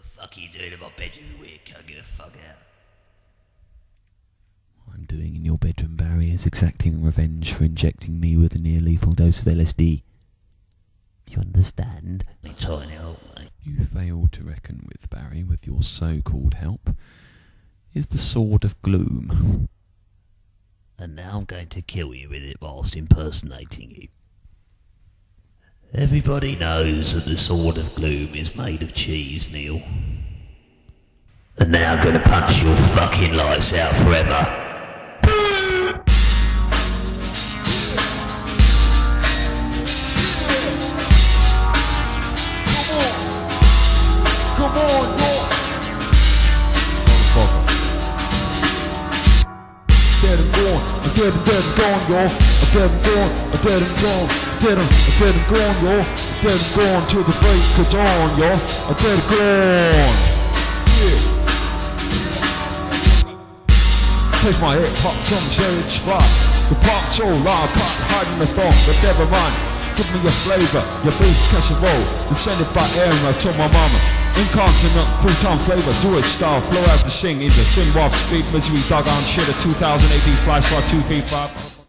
the fuck are you doing in my bedroom, weird cunt? Get the fuck out. What I'm doing in your bedroom, Barry, is exacting revenge for injecting me with a near lethal dose of LSD. Do you understand? You trying to help, mate. You failed to reckon with, Barry, with your so called help, is the Sword of Gloom. And now I'm going to kill you with it whilst impersonating you. Everybody knows that the Sword of Gloom is made of cheese, Neil. And now I'm to punch your fucking lights out forever. Dead and gone, dead and dead and gone. I'm dead and gone, dead and gone, dead I'm dead and gone, yo. I'm dead and gone till the break of dawn, yo. I'm dead and gone. Yeah. Place my head pop from stage spot. The pop so loud, caught hiding the thong, but never mind. Give me your flavor, your beef casserole. Descended by air, and I told my mama. Incontinent, full-time flavor, do it style, flow to sing, either thin, warp, speed, misery, on shit, a 2018 fly spot, 2 feet 5.